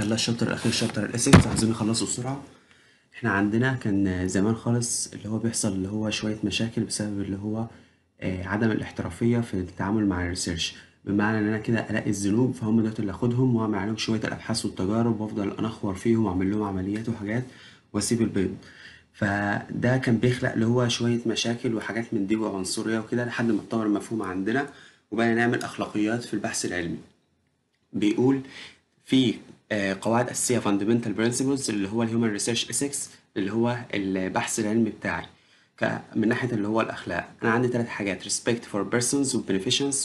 يلا الشابتر الأخير شابتر الإسكس عايزين نخلصه بسرعة. إحنا عندنا كان زمان خالص اللي هو بيحصل اللي هو شوية مشاكل بسبب اللي هو آه، عدم الاحترافية في التعامل مع الريسيرش. بمعنى إن أنا كده ألاقي الذنوب فهم دول اللي أخدهم وأعمل عليهم شوية الأبحاث والتجارب وأفضل أنخور فيهم وأعمل لهم عمليات وحاجات وأسيب البيض. فده كان بيخلق اللي هو شوية مشاكل وحاجات من دي وعنصرية وكده لحد ما اتطور المفهوم عندنا وبقينا نعمل أخلاقيات في البحث العلمي. بيقول في قواعد أساسية fundamental principles اللي هو الهيومن ريسيرش ethics اللي هو البحث العلمي بتاعي. من ناحية اللي هو الأخلاق. أنا عندي ثلاث حاجات respect for persons و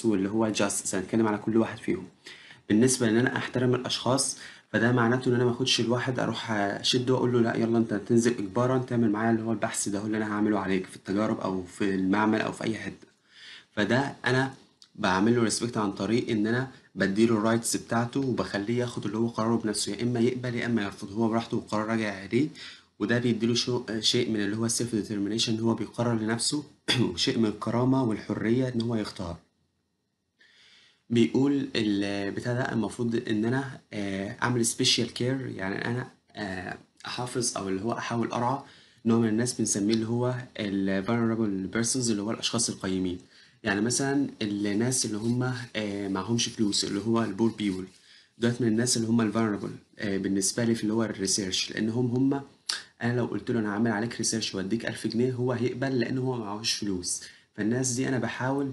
واللي هو justice. هنتكلم على كل واحد فيهم. بالنسبة لإن أنا أحترم الأشخاص فده معناته إن أنا ما أخدش الواحد أروح أشده وأقول له لأ يلا أنت تنزل إجبارا تعمل معايا اللي هو البحث ده اللي أنا هعمله عليك في التجارب أو في المعمل أو في أي حتة. فده أنا بعمل له respect عن طريق إن أنا بديله ال rights بتاعته وبخليه ياخد اللي هو قراره بنفسه. يا إما يقبل يا إما يرفض هو براحته وقرار راجع عليه. وده بيديله شو شيء من اللي هو ال self determination هو بيقرر لنفسه وشيء من الكرامة والحرية إن هو يختار. بيقول البتاع ده المفروض إن أنا آه، أعمل special care يعني أنا آه، أحافظ أو اللي هو أحاول أرعى نوع من الناس بنسميه اللي هو ال vulnerable persons اللي هو الأشخاص القيمين. يعني مثلا الناس اللي هم آه، معهمش فلوس اللي هو ال poor people دولت من الناس اللي هم ال vulnerable بالنسبة لي في اللي هو ال research لأنهم هم أنا لو قلت له أنا عامل عليك research واديك 1000 جنيه هو هيقبل لأن هو معهوش فلوس. فالناس دي أنا بحاول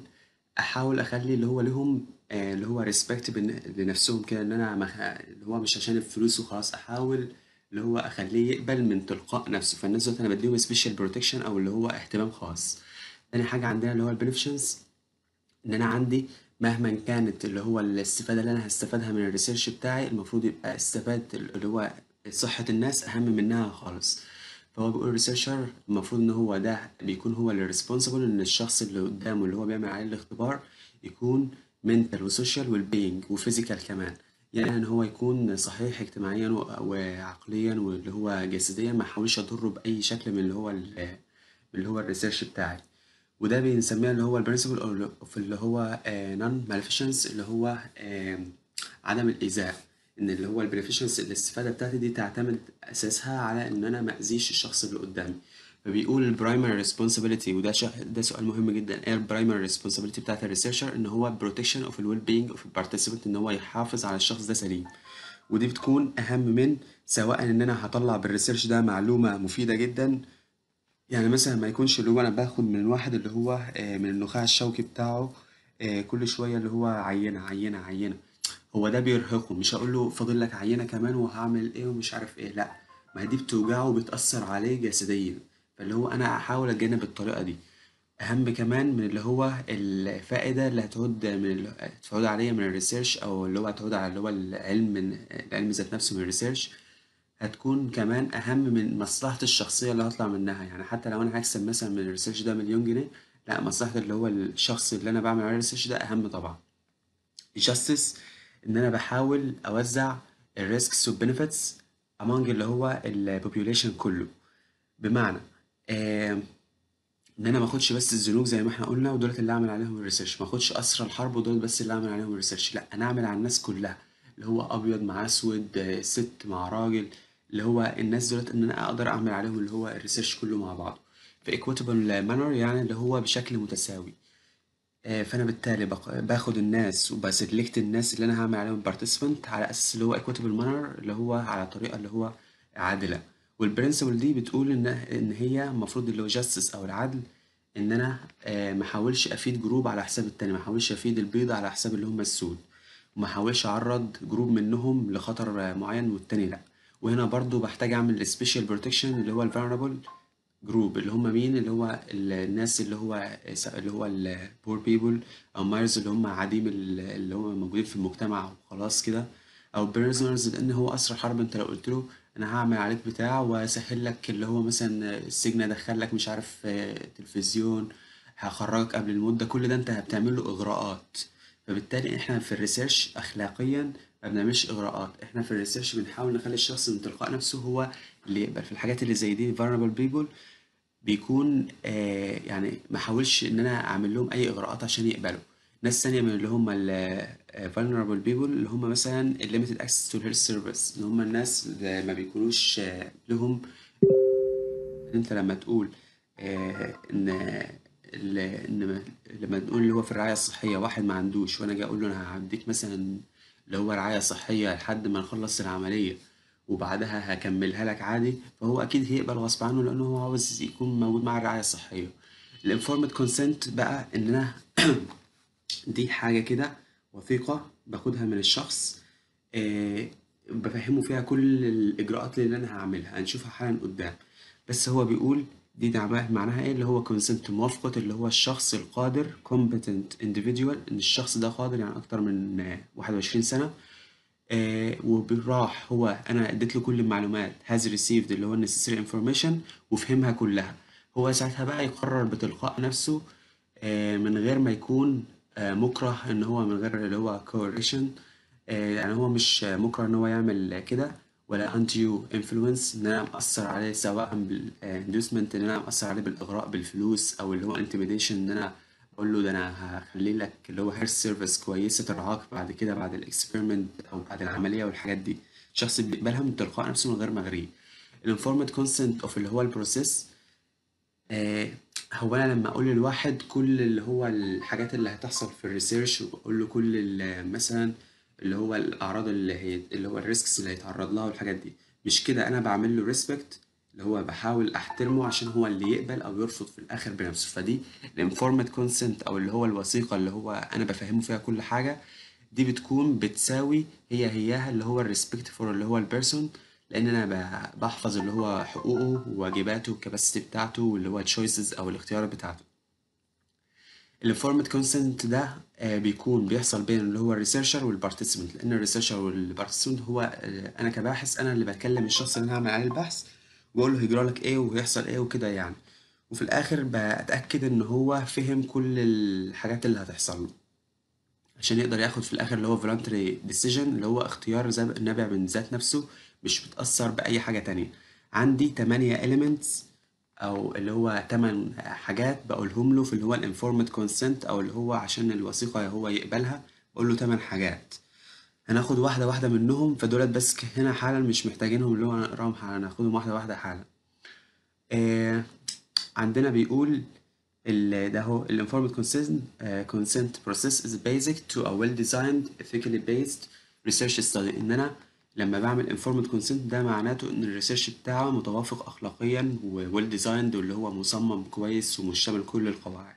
أحاول أخلي اللي هو لهم آه، اللي هو respect لنفسهم كده إن أنا مخ... اللي هو مش عشان الفلوس وخلاص أحاول اللي هو أخليه يقبل من تلقاء نفسه. فالناس دول أنا بديهم special protection أو اللي هو اهتمام خاص. تاني حاجة عندنا اللي هو ال beneficence إن أنا عندي مهما كانت اللي هو الاستفادة اللي أنا هستفادها من ال research بتاعي المفروض يبقى استفاد اللي هو صحة الناس أهم منها خالص. فهو بيقول ال researcher المفروض إن هو ده بيكون هو اللي responsible إن الشخص اللي قدامه اللي هو بيعمل عليه الاختبار يكون mental و social well-being و physical كمان. يعني إن هو يكون صحيح اجتماعيا وعقليا واللي هو جسديا ما أحاولش أضره بأي شكل من اللي هو ال- اللي هو ال research بتاعي. وده بنسميها اللي هو ال principle of اللي هو non-maleficence اللي هو آه، عدم الإيذاء. إن اللي هو ال beneficence الاستفادة بتاعتي دي تعتمد أساسها على إن أنا ما اذيش الشخص اللي قدامي. فبيقول ال primary responsibility وده ش... ده سؤال مهم جدا. إيه ال primary responsibility بتاعت ال researcher إن هو protection of ال well-being of ال participant إن هو يحافظ على الشخص ده سليم. ودي بتكون أهم من سواء إن أنا هطلع بال research ده معلومة مفيدة جدا يعني مثلا ما يكونش اللي هو أنا باخد من الواحد اللي هو آه، من النخاع الشوكي بتاعه آه، كل شوية اللي هو عينة عينة عينة. هو ده بيرهقه. مش هقول له فاضل لك عينة كمان وهعمل إيه ومش عارف إيه. لا ما هي دي بتوجعه وبتأثر عليه جسديا. فاللي هو أنا احاول أتجنب الطريقة دي. أهم كمان من اللي هو الفائدة اللي هتعود من هتعود عليا من ال research أو اللي هو هتعود على اللي هو العلم العلم ذات نفسه من ال research. هتكون كمان أهم من مصلحتي الشخصية اللي هطلع منها. يعني حتى لو أنا هكسب مثلا من ال research ده مليون جنيه لا مصلحة اللي هو الشخص اللي أنا بعمل عليه ال research ده أهم طبعا. ال justice إن أنا بحاول أوزع ال risks وال benefits among اللي هو ال population كله. بمعنى آه إن أنا ما أخدش بس الزنوج زي ما إحنا قلنا ودولت اللي أعمل عليهم ال research ما أخدش أسرى الحرب ودول بس اللي أعمل عليهم ال research لا أنا أعمل على الناس كلها. اللي هو أبيض مع أسود آه، ست مع راجل. اللي هو الناس دولت إن أنا أقدر أعمل عليهم اللي هو ال research كله مع بعضه في equitable manner يعني اللي هو بشكل متساوي. آه، فأنا بالتالي باخد الناس وب select الناس اللي أنا هعمل عليهم participant على أساس اللي هو equitable manner اللي هو على طريقة اللي هو عادلة. وال principle دي بتقول إن إن هي المفروض اللي هو justice أو العدل إن أنا آه، ما احاولش أفيد group على حساب التاني ما احاولش أفيد البيض على حساب اللي هم السود. وما احاولش أعرض group منهم لخطر معين والتاني لأ. وهنا برضو بحتاج أعمل special protection اللي هو ال vulnerable group اللي هم مين؟ اللي هو ال- الناس اللي هو اللي هو ال poor people أو minors اللي هم عديم ال- اللي هم موجودين في المجتمع وخلاص كده. أو prisoners لأن هو اسرى حرب أنت لو قلت له أنا هعمل عليك بتاع وأسهل لك اللي هو مثلا السجن ادخل لك مش عارف آه، تلفزيون هخرجك قبل المدة كل ده أنت بتعمل له إغراءات. فبالتالي إحنا في ال research اخلاقيا ما بنعملش اغراءات إحنا في ال research بنحاول نخلي الشخص من تلقاء نفسه هو اللي يقبل. في الحاجات اللي زي دي vulnerable people بيكون آه يعني ما احاولش ان أنا اعمل لهم اي اغراءات عشان يقبلوا. ناس تانية من اللي هم ال vulnerable people اللي هم مثلا ال limited access to health service اللي هم الناس اللي ما بيكونوش آه، لهم. انت لما تقول آه، ان ان لما تقول اللي هو في الرعاية الصحية واحد ما عندوش وأنا أجي أقول له أنا هديك مثلا اللي هو رعاية صحية لحد ما نخلص العملية وبعدها هكملها لك عادي فهو أكيد هيقبل غصب عنه لأنه هو عاوز يكون موجود مع الرعاية الصحية. ال informed consent بقى إن أنا دي حاجة كده وثيقة باخدها من الشخص آه، بفهمه فيها كل الإجراءات اللي أنا هعملها هنشوفها حالا قدام. بس هو بيقول دي نعمة- معناها إيه؟ اللي هو consent موافقة اللي هو الشخص القادر competent individual إن الشخص ده قادر يعني أكتر من آه، 21 سنة. آه، وبراح هو أنا اديت له كل المعلومات has received اللي هو necessary information وفهمها كلها. هو ساعتها بقى يقرر بتلقاء نفسه آه، من غير ما يكون آه، مكره إن هو من غير اللي هو coercion آه، يعني هو مش مكره إن هو يعمل كده. ولا undue influence إن أنا مأثر عليه سواء بال inducement إن أنا مأثر عليه بالإغراء بالفلوس أو اللي هو intimidation إن أنا أقول له ده أنا هخلي لك اللي هو health service كويسة ترعاك بعد كده بعد ال experiment أو بعد العملية والحاجات دي. الشخص بيقبلها من تلقاء نفسه من غير ما اغريه ال informed consent of اللي هو ال process آه هو أنا لما أقول للواحد كل اللي هو الحاجات اللي هتحصل في ال research وأقول له كل مثلا اللي هو الأعراض اللي هي اللي هو ال risks اللي هيتعرض لها والحاجات دي. مش كده أنا بعمل له respect اللي هو بحاول أحترمه عشان هو اللي يقبل أو يرفض في الآخر بنفسه. فدي ال informed consent أو اللي هو الوثيقة اللي هو أنا بفهمه فيها كل حاجة دي بتكون بتساوي هي هياها اللي هو ال respect for اللي هو ال person لأن أنا بحفظ اللي هو حقوقه وواجباته وال capacity بتاعته واللي هو ال choices أو الاختيارات بتاعته. ال informed consent ده آه، بيكون بيحصل بين اللي هو ال researcher وال participant لأن ال researcher وال participant هو آه، أنا كباحث أنا اللي بكلم الشخص اللي أنا هعمل عليه البحث واقول له هيجرى لك إيه وهيحصل إيه وكده يعني. وفي الآخر بتاكد إن هو فهم كل الحاجات اللي هتحصل له. عشان يقدر ياخد في الآخر اللي هو voluntary decision اللي هو اختيار نابع من ذات نفسه مش متأثر بأي حاجة تانية. عندي 8 elements أو اللي هو 8 حاجات بقولهم له في اللي هو ال informed consent أو اللي هو عشان الوثيقة هو يقبلها بقول له 8 حاجات. هناخد واحدة واحدة منهم فدولت بس هنا حالا مش محتاجينهم اللي هو نقراهم حالا هناخدهم واحدة واحدة حالا. آه عندنا بيقول ده هو ال informed consent uh, consent process is basic to a well designed ethically based research study. إن أنا لما بعمل informed consent ده معناته إن ال research بتاعه متوافق اخلاقيا و well designed واللي هو مصمم كويس ومشتمل كل القواعد.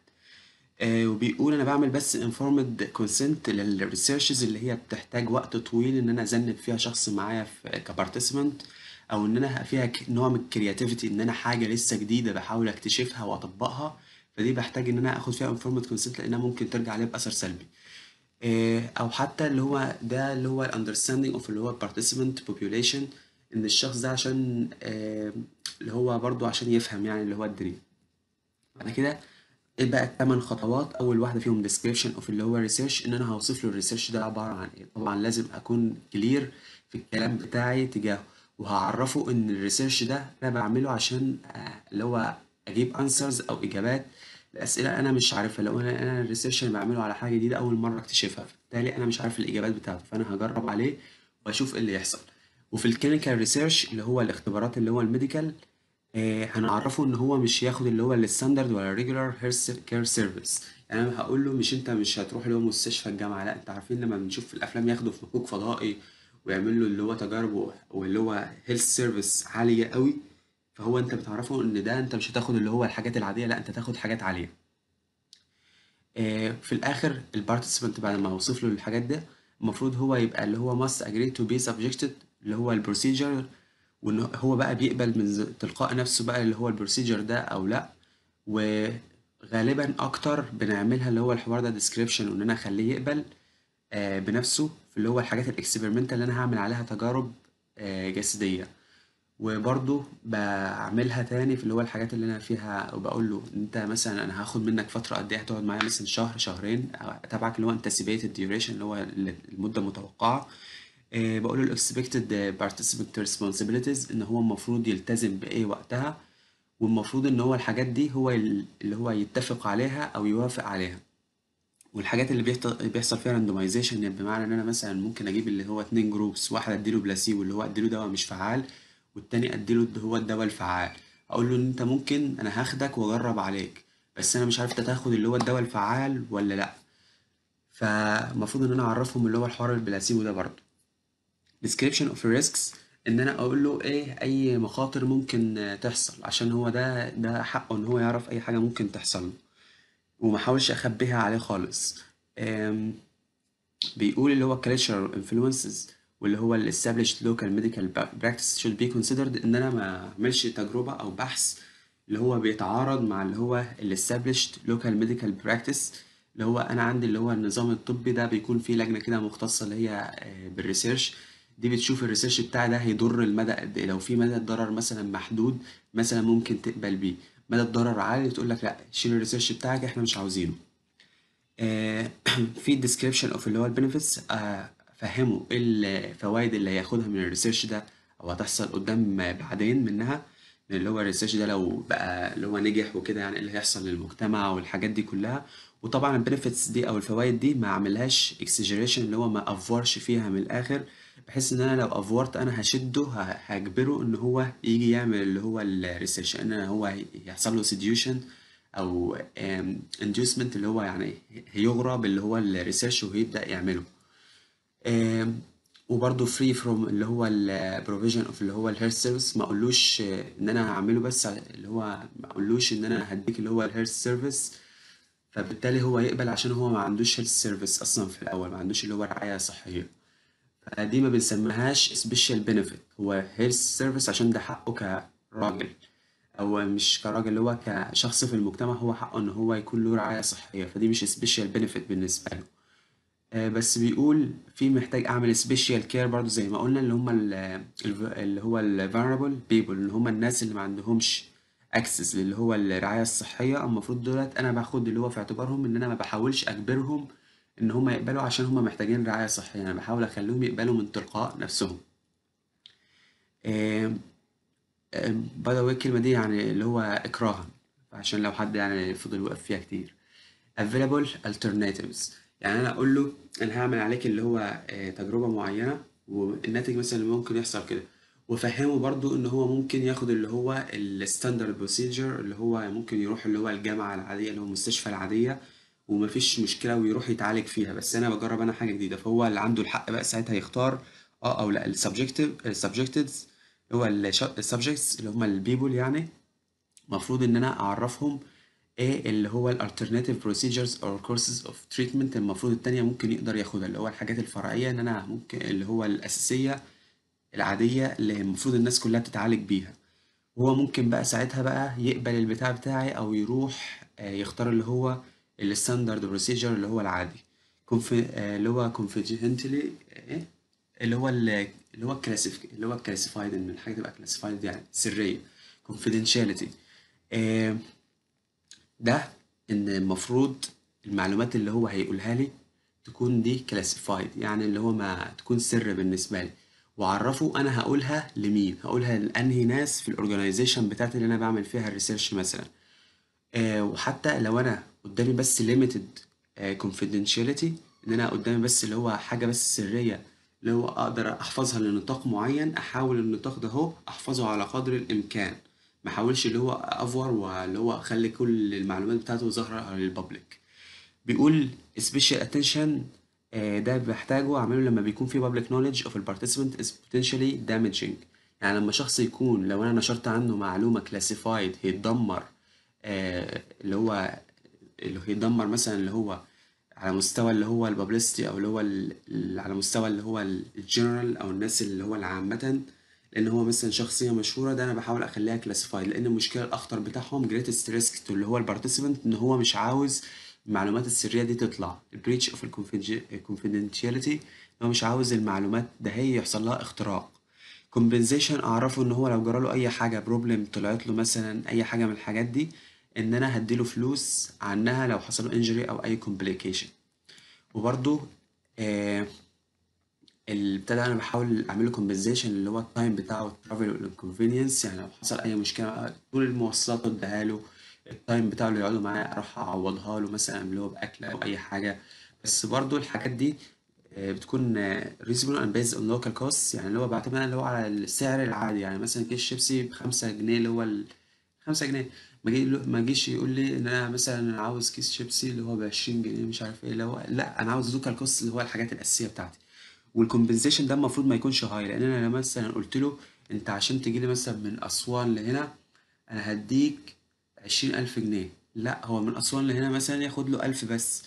آه وبيقول أنا بعمل بس informed consent لل researches اللي هي بتحتاج وقت طويل إن أنا أذنب فيها شخص معايا في ك participant أو إن أنا فيها نوع من ال creativity إن أنا حاجة لسه جديدة بحاول أكتشفها وأطبقها فدي بحتاج إن أنا آخد فيها informed consent لأنها ممكن ترجع عليها بأثر سلبي. أو حتى اللي هو ده اللي هو understanding of اللي هو participant population إن الشخص ده عشان آه، اللي هو برضو عشان يفهم يعني اللي هو الدنيا بعد كده إيه بقى الثمان خطوات؟ أول واحدة فيهم description of اللي هو research إن أنا هوصف له ال research ده عبارة عن إيه؟ طبعا لازم أكون clear في الكلام بتاعي تجاهه. وهعرفه إن ال research ده أنا بعمله عشان آه، اللي هو أجيب answers أو إجابات لاسئله أنا مش عارفها لو أنا أنا ال research اللي بعمله على حاجة جديدة أول مرة أكتشفها. فبالتالي أنا مش عارف الإجابات بتاعته فأنا هجرب عليه وأشوف إيه اللي يحصل. وفي ال clinical research اللي هو الاختبارات اللي هو ال medical آه، هنعرفه إن هو مش ياخد اللي هو ال standard ولا regular care service يعني أنا هقول له مش أنت مش هتروح اللي هو مستشفى الجامعة لأ أنت عارفين لما بنشوف في الأفلام ياخده في مكوك فضائي ويعمل له اللي هو تجاربه واللي هو health service عالية قوي فهو أنت بتعرفه إن ده أنت مش هتاخد اللي هو الحاجات العادية لا أنت تاخد حاجات عالية. آه، في الآخر ال participant بعد ما اوصف له الحاجات ده المفروض هو يبقى اللي هو must agree to be subjected اللي هو ال procedure وإن هو بقى بيقبل من تلقاء نفسه بقى اللي هو ال procedure ده أو لأ. وغالبا أكتر بنعملها اللي هو الحوار ده description وإن أنا أخليه يقبل آه، بنفسه في اللي هو الحاجات ال experimental اللي أنا هعمل عليها تجارب آه، جسدية. وبرضه بعملها تاني في اللي هو الحاجات اللي أنا فيها وبقول له أنت مثلا أنا هاخد منك فترة قد إيه هتقعد معايا؟ مثلا شهر شهرين اتابعك اللي هو anticipated duration اللي هو المدة المتوقعة. آه، بقول له الاكسبكتد participant responsibilities إن هو المفروض يلتزم بإيه وقتها والمفروض إن هو الحاجات دي هو ال- اللي هو يتفق عليها أو يوافق عليها. والحاجات اللي بيحصل فيها randomization يعني بمعنى إن أنا مثلا ممكن أجيب اللي هو اتنين groups واحد أديله بلاسيبو اللي هو أديله دواء مش فعال والتاني أديله هو الدواء الفعال أقول له إن أنت ممكن أنا هاخدك وأجرب عليك. بس أنا مش عارف أنت تاخد اللي هو الدواء الفعال ولا لأ. فالمفروض إن أنا أعرفهم اللي هو الحوار البلاسيبو ده برضه. Description of risks إن أنا أقول له إيه أي مخاطر ممكن تحصل. عشان هو ده ده حقه إن هو يعرف أي حاجة ممكن تحصل له. وما أحاولش أخبيها عليه خالص. بيقول اللي هو cultural influences. واللي هو ال established local medical practice should be considered إن أنا ما أعملش تجربة أو بحث اللي هو بيتعارض مع اللي هو ال established local medical practice اللي هو أنا عندي اللي هو النظام الطبي ده بيكون فيه لجنة كده مختصة اللي هي آه، بال research دي بتشوف ال research بتاعي ده هيضر المدى قد إيه. لو في مدى الضرر مثلا محدود مثلا ممكن تقبل بيه. مدى الضرر عالي تقول لك لا شيل ال research بتاعك إحنا مش عاوزينه. آه، في description of اللي هو ال benefits فهموا إيه الفوائد اللي هياخدها من ال research ده أو هتحصل قدام بعدين منها من اللي هو ال research ده لو بقى اللي هو نجح وكده يعني إيه اللي هيحصل للمجتمع والحاجات دي كلها. وطبعا ال benefits دي أو الفوائد دي ما أعملهاش exaggeration اللي هو ما أ overش فيها من الآخر بحيث إن أنا لو أ overت أنا هشده هجبره إن هو يجي يعمل اللي هو ال research إن هو يحصل له seduction أو inducement اللي هو يعني هيغرى باللي هو ال research وهيبدأ يعمله. آم، وبرضه free from اللي هو ال provision of اللي هو ال health service ما اقولوش آه، إن أنا هعمله بس اللي هو ما اقولوش إن أنا هديك اللي هو ال health service فبالتالي هو يقبل عشان هو ما عندوش health service أصلا في الأول ما عندوش اللي هو رعاية صحية. فدي ما بنسميهاش special benefit هو health service عشان ده حقه كراجل أو مش كراجل اللي هو كشخص في المجتمع هو حقه إن هو يكون له رعاية صحية. فدي مش special benefit بالنسبة له. آه، بس بيقول في محتاج أعمل special care برضو زي ما قلنا اللي هم ال- ال- اللي هو ال people اللي هم الناس اللي ما عندهمش access اللي هو الرعاية الصحية. المفروض دولت أنا باخد اللي هو في اعتبارهم إن أنا ما بحاولش أجبرهم إن هم يقبلوا عشان هم محتاجين رعاية صحية. أنا بحاول أخليهم يقبلوا من تلقاء نفسهم. باي ذا الكلمة دي يعني اللي هو إكراها عشان لو حد يعني فضل واقف فيها كتير. Available alternatives. يعني أنا أقول له أنا هعمل عليك اللي هو آه، تجربة معينة والناتج مثلا اللي ممكن يحصل كده. وأفهمه برضو إن هو ممكن ياخد اللي هو ال standard procedure اللي هو ممكن يروح اللي هو الجامعة العادية اللي هو المستشفى العادية ومفيش مشكلة ويروح يتعالج فيها. بس أنا بجرب أنا حاجة جديدة فهو اللي عنده الحق بقى ساعتها يختار آه أو لا ال subjective ال subjecteds هو ال subjects اللي هم ال people يعني. المفروض إن أنا أعرفهم إيه اللي هو ال alternative procedures or courses of treatment. المفروض التانية ممكن يقدر ياخدها اللي هو الحاجات الفرعية إن أنا ممكن اللي هو الأساسية العادية اللي المفروض الناس كلها بتتعالج بيها. هو ممكن بقى ساعتها بقى يقبل البتاع بتاعي أو يروح آه، يختار اللي هو ال standard procedure اللي هو العادي. Confi- آه، اللي هو confidentiality إيه؟ اللي هو ال- اللي هو ال classif- اللي هو ال classified إن الحاجة تبقى classified يعني سرية. Confidentiality. آه، ده إن المفروض المعلومات اللي هو هيقولها لي تكون دي classified يعني اللي هو ما تكون سر بالنسبة لي. وأعرفه أنا هقولها لمين؟ هقولها لأنهي ناس في ال organization بتاعتي اللي أنا بعمل فيها ال research مثلا. آه، وحتى لو أنا قدامي بس limited آه، confidentiality إن أنا قدامي بس اللي هو حاجة بس سرية اللي هو أقدر أحفظها لنطاق معين أحاول النطاق ده هو أحفظه على قدر الإمكان. ما احاولش اللي هو أفور واللي هو اخلي كل المعلومات بتاعته ظاهرة للبابليك بيقول special attention آه، ده بحتاجه أعمله لما بيكون في public knowledge of the participant is potentially damaging. يعني لما شخص يكون لو أنا نشرت عنه معلومة classified هيتدمر آه، اللي هو اللي هيتدمر مثلا اللي هو على مستوى اللي هو ال publicity أو اللي هو على مستوى اللي هو الجنرال أو الناس اللي هو العامة. لأن هو مثلا شخصية مشهورة ده أنا بحاول أخليها classified لأن المشكلة الأخطر بتاعهم greatest risk اللي هو ال participant إن هو مش عاوز المعلومات السرية دي تطلع ال breach of إن هو مش عاوز المعلومات ده هي يحصل لها اختراق. compensation أعرفه إن هو لو جراله أي حاجة problem طلعت له مثلا أي حاجة من الحاجات دي إن أنا هديله فلوس عنها لو حصل له injury أو أي complication. وبرضه آه الابتدى أنا بحاول اعمل له compensation اللي هو ال time بتاعه ال travel وال inconvenience يعني لو حصل أي مشكلة طول المواصلات اديها له ال time بتاعه اللي يقعدوا معاه أروح اعوضها له مثلا اللي هو بأكل أو أي حاجة. بس برضو الحاجات دي آه، بتكون reasonable and based on local costs. يعني اللي هو بعتمد اللي هو على السعر العادي. يعني مثلا كيس شيبسي بخمسة جنيه اللي هو ال... خمسة جنيه. ما جي ما جيش يقول لي إن أنا مثلا عاوز كيس شيبسي اللي هو بعشرين جنيه مش عارف إيه اللي هو لأ أنا عاوز local cost اللي هو الحاجات الأساسية بتاعتي. وال compensation ده المفروض ما يكونش high لأن أنا مثلا قلت له أنت عشان تجي لي مثلا من أسوان لهنا أنا هديك عشرين ألف جنيه. لا هو من أسوان لهنا مثلا ياخد له ألف بس.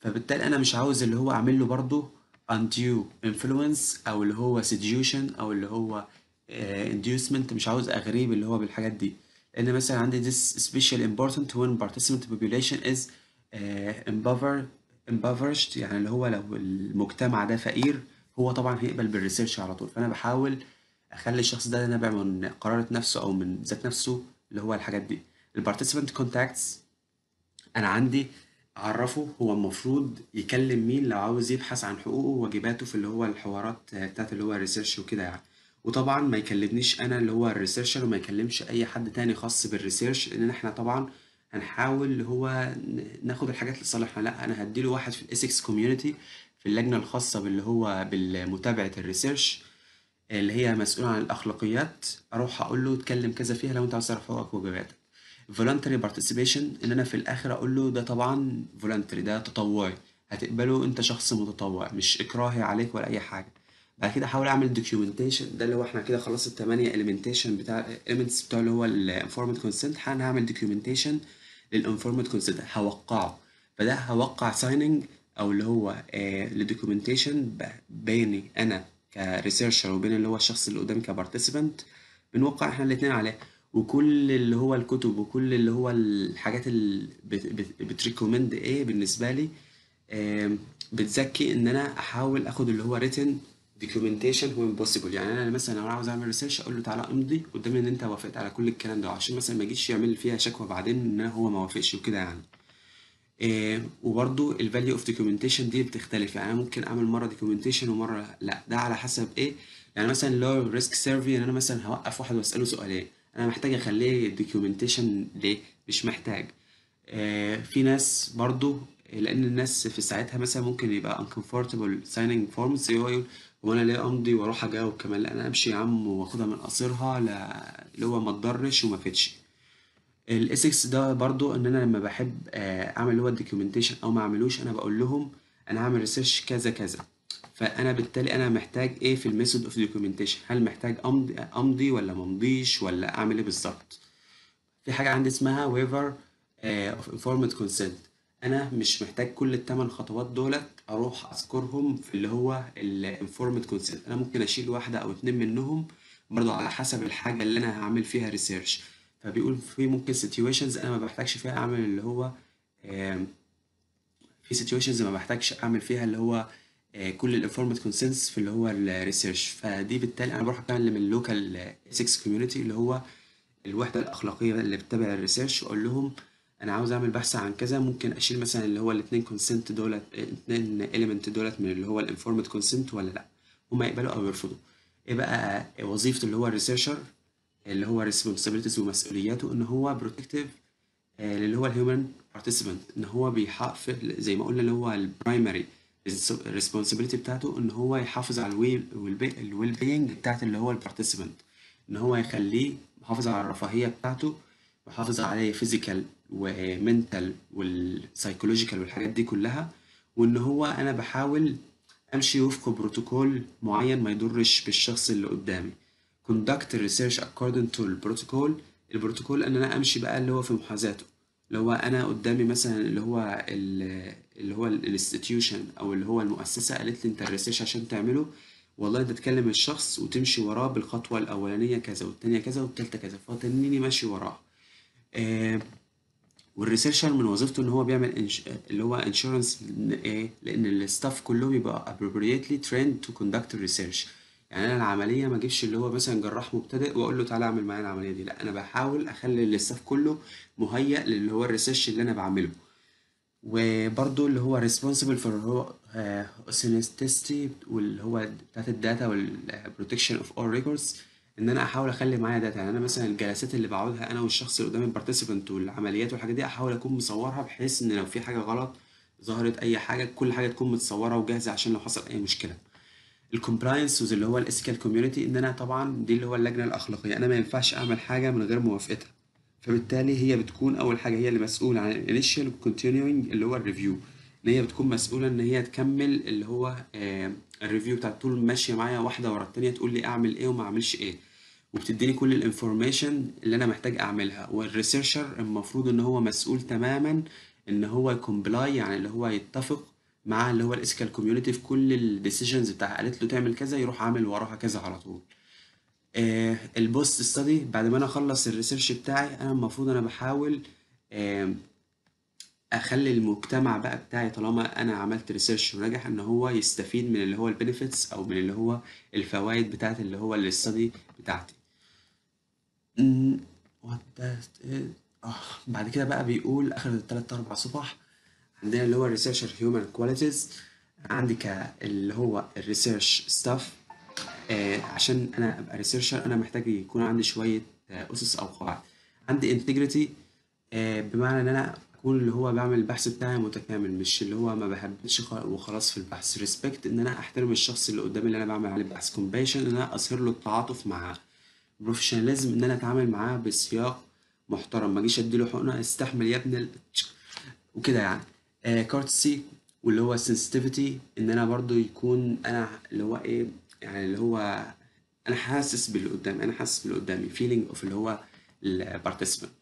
فبالتالي أنا مش عاوز اللي هو أعمل له برضه undue influence أو اللي هو seduction أو اللي هو آه، inducement. مش عاوز أغريب اللي هو بالحاجات دي. لأن مثلا عندي this especially important when participant population is آه، impover- impoverished. يعني اللي هو لو المجتمع ده فقير هو طبعا هيقبل بالريسيرش على طول. فأنا بحاول أخلي الشخص ده نابع من قرارة نفسه أو من ذات نفسه اللي هو الحاجات دي. ال participant contacts أنا عندي أعرفه هو المفروض يكلم مين لو عاوز يبحث عن حقوقه وواجباته في اللي هو الحوارات بتاعت اللي هو ال research وكده يعني. وطبعا ما يكلمنيش أنا اللي هو ال researcher وما يكلمش أي حد تاني خاص بال research لأن إحنا طبعا هنحاول اللي هو ناخد الحاجات لصالحنا. لأ أنا هديله واحد في ال ethics community في اللجنة الخاصة باللي هو بالمتابعة الريسيرش اللي هي مسؤولة عن الأخلاقيات أروح أقول له اتكلم كذا فيها لو أنت عاوز تعرف حقوقك وواجباتك voluntary participation إن أنا في الآخر أقول له ده طبعا voluntary ده تطوعي. هتقبله أنت شخص متطوع مش إكراهي عليك ولا أي حاجة. بعد كده أحاول أعمل documentation ده اللي هو إحنا كده خلاص التمانية elementation بتاع elements بتاع اللي هو ال informed consent. هنعمل documentation لل informed consent هوقعه. فده هوقع signing أو اللي هو ال documentation بيني أنا ك researcher وبين اللي هو الشخص اللي قدامي ك participant بنوقع إحنا الاتنين عليه. وكل اللي هو الكتب وكل اللي هو الحاجات اللي بت recommend إيه بالنسبة لي بتزكي إن أنا أحاول آخد اللي هو written documentation when possible. يعني أنا مثلا لو عاوز أعمل research أقول له تعالى امضي قدامي إن أنت وافقت على كل الكلام ده عشان مثلا ما يجيش يعمل فيها شكوى بعدين إن هو ما وافقش وكده يعني. إيه وبرضو ال value of documentation دي بتختلف. يعني أنا ممكن أعمل مرة documentation ومرة لأ. ده على حسب إيه؟ يعني مثلا لو risk survey إن أنا مثلا هوقف واحد وأسأله سؤالين. أنا محتاج أخليه documentation ليه؟ مش محتاج. آه، في ناس برضو لأن الناس في ساعتها مثلا ممكن يبقى uncomfortable signing forms هو يقول هو أنا ليه أمضي وأروح أجاوب كمان. لأ أنا أمشي يا عم وآخدها من قصيرها لا- اللي هو ما تضرش وما فيدش ال ethics ده برضو إن أنا لما بحب آه، أعمل اللي هو ال documentation أو ما أعملوش أنا بقول لهم أنا هعمل research كذا كذا. فأنا بالتالي أنا محتاج إيه في ال method of documentation هل محتاج أمضي أمضي ولا ما أمضيش ولا أعمل إيه بالظبط؟ في حاجة عندي اسمها آه، of informed consent. أنا مش محتاج كل الثمان خطوات دولت أروح أذكرهم في اللي هو ال informed consent. أنا ممكن أشيل واحدة أو اتنين منهم برضو على حسب الحاجة اللي أنا هعمل فيها research فبيقول في ممكن situations أنا ما بحتاجش فيها أعمل اللي هو في situations ما بحتاجش أعمل فيها اللي هو آه، كل ال informed consent في اللي هو ال research فدي بالتالي أنا بروح أكلم ال local ethics community اللي هو الوحدة الأخلاقية اللي بتتابع ال research وأقول لهم أنا عاوز أعمل بحث عن كذا ممكن أشيل مثلا اللي هو الاثنين consent دولت الاثنين element دولت من اللي هو ال informed consent ولا لأ؟ هما يقبلوا أو يرفضوا. إيه بقى وظيفة اللي هو ال researcher اللي هو responsibilities ومسؤولياته إن هو protective آه، اللي هو ال human participant إن هو بيحافظ زي ما قلنا اللي هو ال primary responsibility بتاعته إن هو يحافظ على ال well being بتاعت اللي هو ال participant إن هو يخليه محافظ على الرفاهية بتاعته محافظ عليه physical و mental وال psychological والحاجات دي كلها وإن هو أنا بحاول أمشي وفق بروتوكول معين ما يضرش بالشخص اللي قدامي. Conduct research according to البروتوكول البروتوكول إن أنا أمشي بقى اللي هو في محاذاته. اللي هو أنا قدامي مثلا اللي هو ال- اللي هو ال institution أو اللي هو المؤسسة قالت لي أنت ال research عشان تعمله. والله أنت تكلم الشخص وتمشي وراه بالخطوة الأولانية كذا والتانية كذا والتالتة كذا فتنني ماشي وراه. آه وال researcher من وظيفته إن هو بيعمل ensu... اللي هو ensurance إيه لأن ال staff كلهم يبقى appropriately trained to conduct research. يعني أنا العملية ما أجيبش اللي هو مثلا جراح مبتدئ وأقول له تعالى أعمل معايا العملية دي لا أنا بحاول أخلي ال staff كله مهيأ للي هو ال research اللي أنا بعمله. وبرضو اللي هو for هو authenticity واللي هو بتاعت ال data وال protection of all records إن أنا أحاول أخلي معايا data يعني أنا مثلا الجلسات اللي بقعدها أنا والشخص اللي قدامي ال participant والعمليات والحاجات دي أحاول أكون مصورها بحيث إن لو في حاجة غلط ظهرت أي حاجة كل حاجة تكون متصورة وجاهزة عشان لو حصل أي مشكلة. ال compliance اللي هو ال ethical community إن أنا طبعا دي اللي هو اللجنة الأخلاقية. أنا ما ينفعش أعمل حاجة من غير موافقتها. فبالتالي هي بتكون أول حاجة هي اللي مسؤولة عن ال initial وال continuing اللي هو ال review إن هي بتكون مسؤولة إن هي تكمل اللي هو ال review بتاعت طول ماشية معايا واحدة ورا التانية تقول لي أعمل إيه وما أعملش إيه. وبتديني كل ال information اللي أنا محتاج أعملها. وال researcher المفروض إن هو مسؤول تماما إن هو ي comply يعني اللي هو يتفق مع اللي هو ال ethical community في كل ال decisions بتاعها قالت له تعمل كذا يروح عامل وراها كذا على طول. آه ال post study بعد ما أنا أخلص ال research بتاعي أنا المفروض أنا بحاول آه أخلي المجتمع بقى بتاعي طالما أنا عملت research ونجح إن هو يستفيد من اللي هو ال benefits أو من اللي هو الفوائد بتاعت اللي هو ال study بتاعتي. آه بعد كده بقى بيقول آخر الثلاث أربع صفح عندنا اللي هو ال researcher human qualities عندي اللي هو ال research staff آه عشان أنا أبقى researcher أنا محتاج يكون عندي شوية آه أسس أو قواعد. عندي integrity آه بمعنى إن أنا أكون اللي هو بعمل البحث بتاعي متكامل مش اللي هو ما بهبطش خ- وخلاص في البحث. respect إن أنا أحترم الشخص اللي قدامي اللي أنا بعمل عليه البحث compassion إن أنا أظهر له التعاطف معاه. professionalism إن أنا أتعامل معاه بسياق محترم. ما أجيش أديله حقنة استحمل يا ابن ال... وكده يعني. courtesy واللي هو sensitivity إن أنا برضو يكون أنا اللي هو إيه يعني اللي هو أنا حاسس باللي قدامي أنا حاسس باللي قدامي feeling of اللي هو ال participant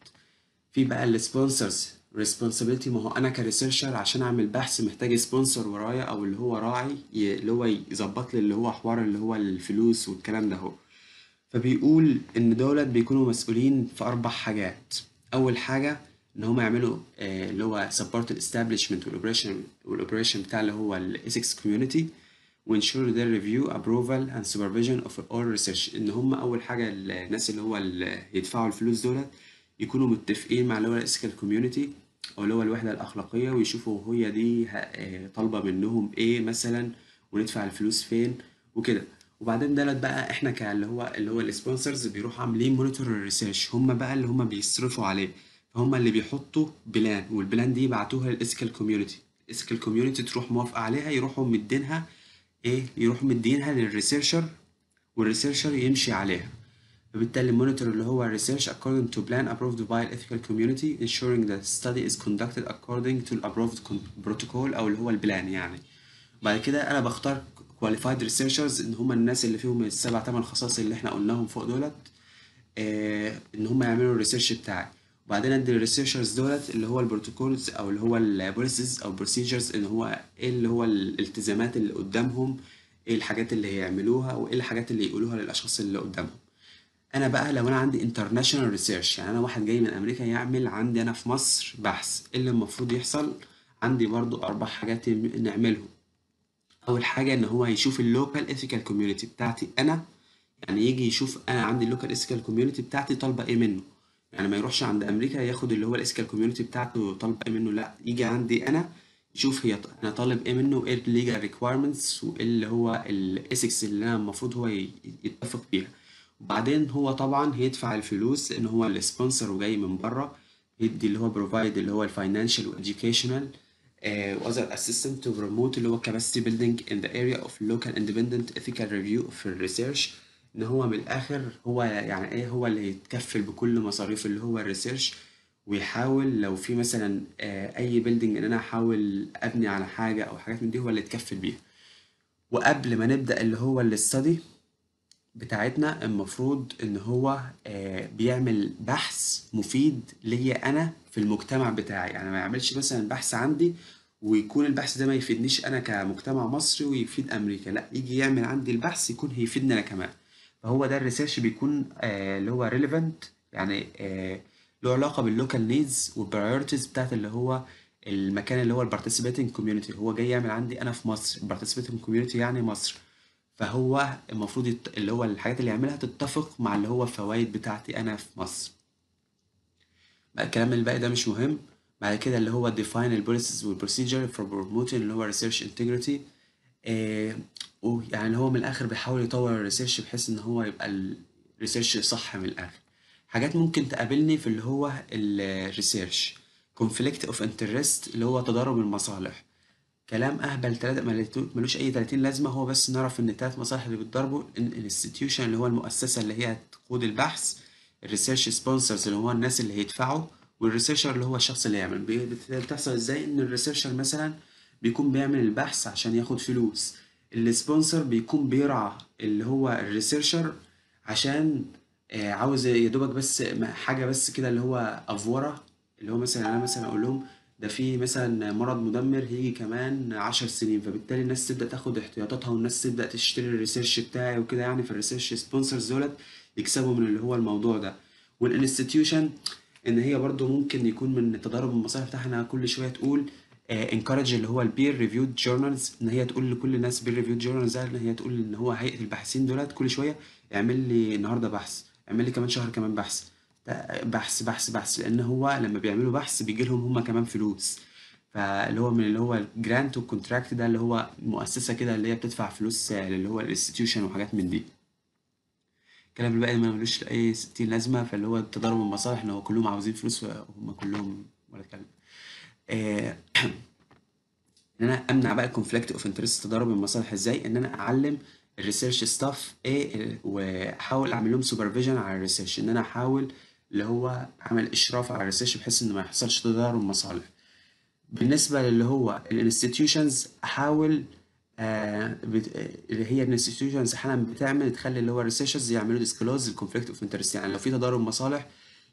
في بقى ال sponsors responsibility ما هو أنا ك researcher عشان أعمل بحث محتاج sponsor ورايا أو اللي هو راعي اللي هو يظبط لي اللي هو حوار اللي هو الفلوس والكلام ده هو فبيقول إن دولت بيكونوا مسؤولين في أربع حاجات. أول حاجة إن هم يعملوا آه، اللي هو support establishment وال operation وال operation بتاع اللي هو ال ethics community و ensure their review approval and supervision of all research. إن هم أول حاجة الناس اللي هو اللي يدفعوا الفلوس دولت يكونوا متفقين مع اللي هو ال ethical community أو اللي هو الوحدة الأخلاقية ويشوفوا هي دي آه، طالبة منهم إيه مثلا وندفع الفلوس فين وكده. وبعدين دولت بقى إحنا كاللي هو اللي هو ال sponsors بيروحوا عاملين monitor ال research هم بقى اللي هم بيصرفوا عليه. فهم اللي بيحطوا plan وال plan دي يبعتوها لل ethical community ال ethical community تروح موافقه عليها يروحوا مدينها إيه يروحوا مدينها لل researcher وال researcher يمشي عليها. فبالتالي ال monitor اللي هو research according to plan approved by ethical community ensuring that study is conducted according to approved con- protocol أو اللي هو ال plan يعني. بعد كده أنا بختار qualified researchers إن هم الناس اللي فيهم السبع تمن خصائص اللي إحنا قلناهم فوق دولت آه إن هم يعملوا ال research بتاعي. وبعدين ادي ال researchers دولت اللي هو ال protocols أو اللي هو ال policies أو procedures إن هو إيه اللي هو الالتزامات اللي قدامهم إيه الحاجات اللي هيعملوها وإيه الحاجات اللي يقولوها للأشخاص اللي قدامهم. أنا بقى لو أنا عندي international research يعني أنا واحد جاي من أمريكا يعمل عندي أنا في مصر بحث إيه اللي المفروض يحصل؟ عندي برضو أربع حاجات نعملهم. أول حاجة إن هو يشوف ال local ethical community بتاعتي أنا يعني يجي يشوف أنا عندي ال local ethical community بتاعتي طالبة إيه منه. يعني ما يروحش عند أمريكا ياخد اللي هو ال ethical community بتاعته طالبه إيه منه لا يجي عندي أنا يشوف هي أنا طالب إيه منه وايه ال legal requirements وإيه اللي هو ال ethics اللي أنا المفروض هو يتفق بيها وبعدين هو طبعا هيدفع الفلوس لأن هو ال sponsor وجاي من بره يدي اللي هو provide اللي هو ال financial و educational و other assistance to promote اللي هو capacity building in the area of local independent ethical review في ال research إن هو من الآخر هو يعني إيه هو اللي يتكفل بكل مصاريف اللي هو ال research ويحاول لو في مثلا آه، أي building إن أنا أحاول أبني على حاجة أو حاجات من دي هو اللي يتكفل بيها. وقبل ما نبدأ اللي هو ال study بتاعتنا المفروض إن هو آه، بيعمل بحث مفيد ليا أنا في المجتمع بتاعي. يعني ما يعملش مثلا بحث عندي ويكون البحث ده ما يفيدنيش أنا كمجتمع مصري ويفيد أمريكا. لأ يجي يعمل عندي البحث يكون هيفيدني أنا كمان. فهو ده ال research بيكون آه، اللي هو relevant يعني آه، له علاقة بال local needs وال priorities بتاعت اللي هو المكان اللي هو ال participating community هو جاي يعمل عندي أنا في مصر ال participating community يعني مصر. فهو المفروض يت... اللي هو الحاجات اللي يعملها تتفق مع اللي هو الفوائد بتاعتي أنا في مصر. بقى الكلام الباقي ده مش مهم. بعد كده اللي هو define ال policies وال procedure for promoting اللي هو research integrity. آه ويعني هو من الآخر بيحاول يطور ال research بحيث إن هو يبقى ال... research صح من الآخر. حاجات ممكن تقابلني في اللي هو ال research conflict of interest اللي هو تضارب المصالح. كلام أهبل تلاتة ملوش أي 30 لازمة. هو بس نعرف إن التلات مصالح اللي بيتضاربوا ال institution اللي هو المؤسسة اللي هي تقود البحث ال research sponsors اللي هو الناس اللي هيدفعوا وال researcher اللي هو الشخص اللي يعمل. بتحصل إزاي؟ إن ال researcher مثلا بيكون بيعمل البحث عشان ياخد فلوس. ال sponsor بيكون بيرعى اللي هو ال researcher عشان آه، عاوز يا دوبك بس حاجة بس كده اللي هو أفورة. اللي هو مثلا أنا مثلا أقول لهم ده في مثلا مرض مدمر هيجي كمان عشر سنين فبالتالي الناس تبدأ تاخد احتياطاتها والناس تبدأ تشتري ال research بتاعي وكده يعني. فال research sponsors دولت يكسبوا من اللي هو الموضوع ده. وال institution إن هي برضو ممكن يكون من تضارب المصالح بتاعها كل شوية تقول encourage اللي هو ال peer reviewed journals إن هي تقول لكل الناس peer reviewed journals إن هي تقول إن هو هيئه الباحثين دولت. كل شوية اعمل لي النهارده بحث اعمل لي كمان شهر كمان بحث. بحث بحث بحث. لأن هو لما بيعملوا بحث بيجي لهم هم كمان فلوس. فاللي هو من اللي هو ال grant وال contract ده اللي هو مؤسسة كده اللي هي بتدفع فلوس اللي هو ال institution وحاجات من دي. الكلام الباقي ما ملوش أي ستين لازمة فاللي هو تضارب المصالح إن هو كلهم عاوزين فلوس وهم كلهم ولا كلام. آه، إن أنا أمنع بقى ال conflict of interest تضارب المصالح إزاي؟ إن أنا أعلم ال research staff إيه وأحاول أعمل لهم supervision على ال research إن أنا أحاول اللي هو أعمل إشراف على ال research بحيث إن ما يحصلش تضارب مصالح. بالنسبة للي هو ال institutions أحاول آه. اللي هي ال institutions أحيانا بتعمل تخلي اللي هو ال researchers يعملوا disclose ال conflict of interest يعني لو في تضارب مصالح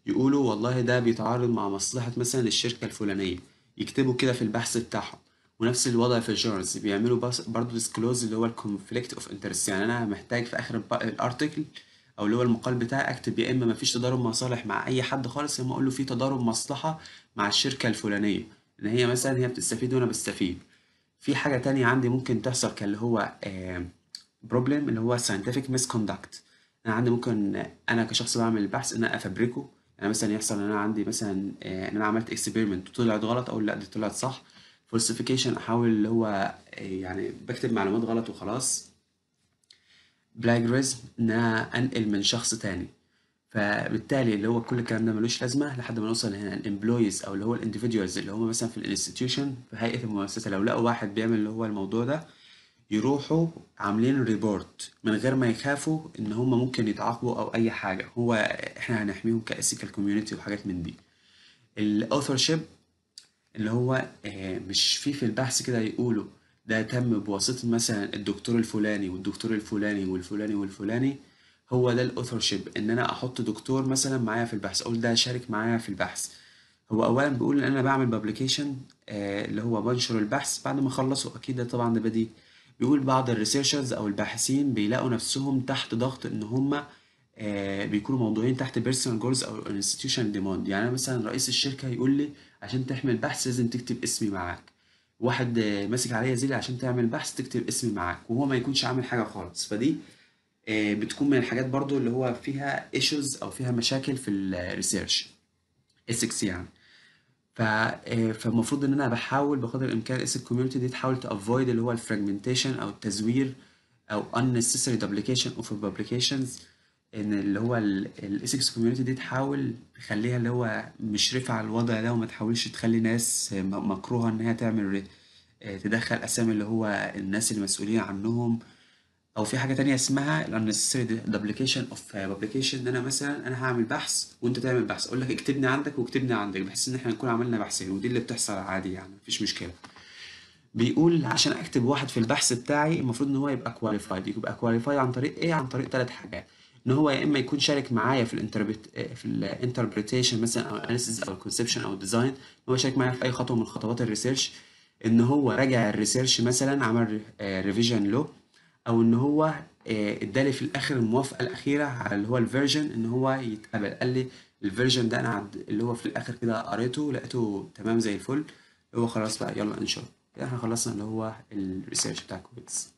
يقولوا والله ده بيتعارض مع مصلحة مثلا الشركة الفلانية. يكتبوا كده في البحث بتاعهم. ونفس الوضع في ال journals بيعملوا برضه disclose اللي هو ال conflict of interest يعني أنا محتاج في آخر ال article أو اللي هو المقال بتاعي أكتب يا إما مفيش تضارب مصالح مع أي حد خالص يا إما أقول له في تضارب مصلحة مع الشركة الفلانية. إن هي مثلا هي بتستفيد وأنا بستفيد. في حاجة تانية عندي ممكن تحصل كاللي هو problem اللي هو scientific misconduct. أنا عندي ممكن أنا كشخص بعمل البحث إن أنا افبركه يعني مثلا يحصل إن أنا عندي مثلا آه، إن أنا عملت experiment وطلعت غلط أقول لأ دي طلعت صح. falsification أحاول اللي هو آه، يعني بكتب معلومات غلط وخلاص. plagiarism إن أنا أنقل من شخص تاني. فبالتالي اللي هو كل الكلام ده ملوش لازمة لحد ما نوصل هنا. ال employees أو اللي هو ال individuals اللي هم مثلا في ال institution في هيئة المؤسسة. لو لقوا واحد بيعمل اللي هو الموضوع ده يروحوا عاملين report من غير ما يخافوا إن هم ممكن يتعاقبوا أو أي حاجة. هو إحنا هنحميهم ك ethical community وحاجات من دي. ال authorship اللي هو آه، مش في في البحث كده يقولوا ده تم بواسطة مثلا الدكتور الفلاني والدكتور الفلاني والفلاني والفلاني هو ده ال authorship إن أنا أحط دكتور مثلا معايا في البحث أقول ده شارك معايا في البحث. هو اولا بيقول إن أنا بعمل publication اللي هو بنشر البحث بعد ما أخلصه. أكيد ده طبعا ده بديهي. بيقول بعض ال researchers أو الباحثين بيلاقوا نفسهم تحت ضغط إن هم آه، بيكونوا موضوعين تحت personal goals أو institution demand يعني مثلا رئيس الشركة يقول لي عشان تعمل بحث لازم تكتب اسمي معاك. واحد آه، ماسك عليا ذل عشان تعمل بحث تكتب اسمي معاك وهو ما يكونش عامل حاجة خالص. فدي آه، بتكون من الحاجات برضو اللي هو فيها issues أو فيها مشاكل في ال research ethics يعني. ف آه، فالمفروض إن أنا بحاول بقدر الإمكان ال ethics community دي تحاول ت avoid اللي هو ال fragmentation أو التزوير أو unnecessary duplication of publications. إن اللي هو ال ethics community دي تحاول تخليها اللي هو مشرفة على الوضع ده وما تحاولش تخلي ناس م- مكروهة إن هي تعمل آه، تدخل أسامي اللي هو الناس المسؤولين عنهم. أو في حاجة تانية اسمها unnecessary duplication of publication. إن أنا مثلا أنا هعمل بحث وأنت تعمل بحث. أقول لك اكتبني عندك واكتبني عندك بحيث إن إحنا نكون عملنا بحثين ودي اللي بتحصل عادي يعني مفيش مشكلة. بيقول عشان أكتب واحد في البحث بتاعي المفروض إن هو يبقى qualified يبقى qualified عن طريق إيه؟ عن طريق ثلاث حاجات. إن هو يا إما يكون شارك معايا في ال interpret في ال interpretation مثلا أو ال analysis أو ال conception أو ال design إن هو شارك معايا في أي خطوة من خطوات ال research إن هو راجع ال research مثلا عمل revision له. أو إن هو آه، إدالي في الآخر الموافقة الأخيرة على اللي هو ال version إن هو يتقبل. قال لي ال version ده أنا اللي هو في الآخر كده قريته لقيته تمام زي الفل. هو خلاص بقى يلا انشر كده إحنا خلصنا اللي هو الريسيرش بتاع كويس